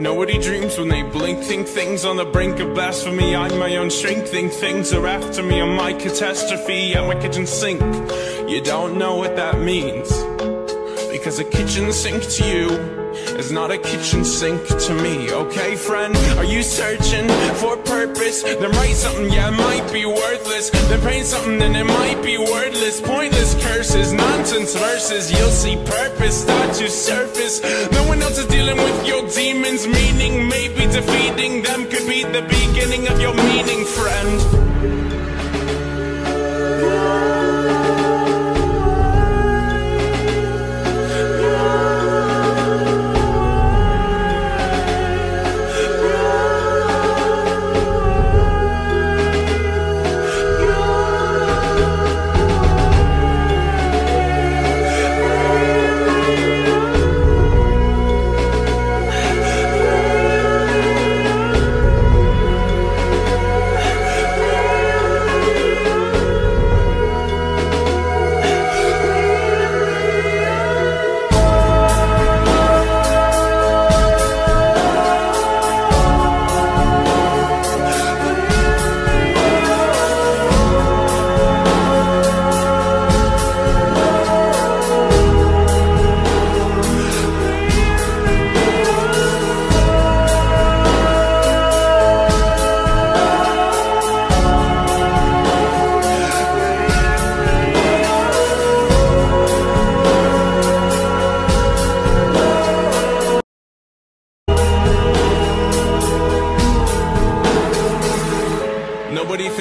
Nobody dreams when they blink. Think things on the brink of blasphemy. I'm my own strength. Think things are after me. I'm my catastrophe at my kitchen sink. You don't know what that means. Because a kitchen sink to you is not a kitchen sink to me, okay, friend? Are you searching for purpose? Then write something, yeah, it might be worthless. Then paint something, then it might be wordless. Pointless curses, nonsense verses. You'll see purpose start to surface. No one else is dealing with your demons, meaning maybe defeating them could be the beginning of your meaning, friend.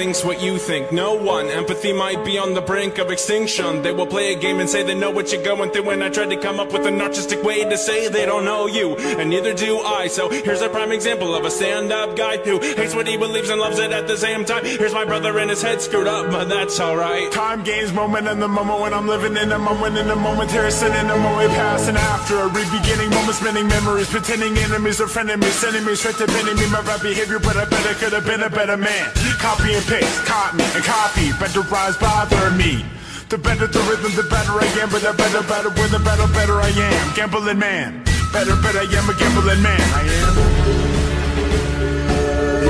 Thinks what you think, no one. Empathy might be on the brink of extinction. They will play a game and say they know what you're going through. And I tried to come up with a narcissistic way to say they don't know you, and neither do I. So here's a prime example of a stand up guy who hates what he believes and loves it at the same time. Here's my brother and his head screwed up, but that's alright. Time gains moment in the moment when I'm living in the moment in the momentary sin in the moment past and after a re-beginning moment spinning memories pretending enemies are frenemies sending me straight to bending me my bad behavior but I better could have been a better man Copy and paste, copy and copy. Better rhymes bother me. The better the rhythm, the better I am. But the better, better, with the better, better I am. Gambling man. Better, better I am a gambling man. I am.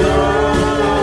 No.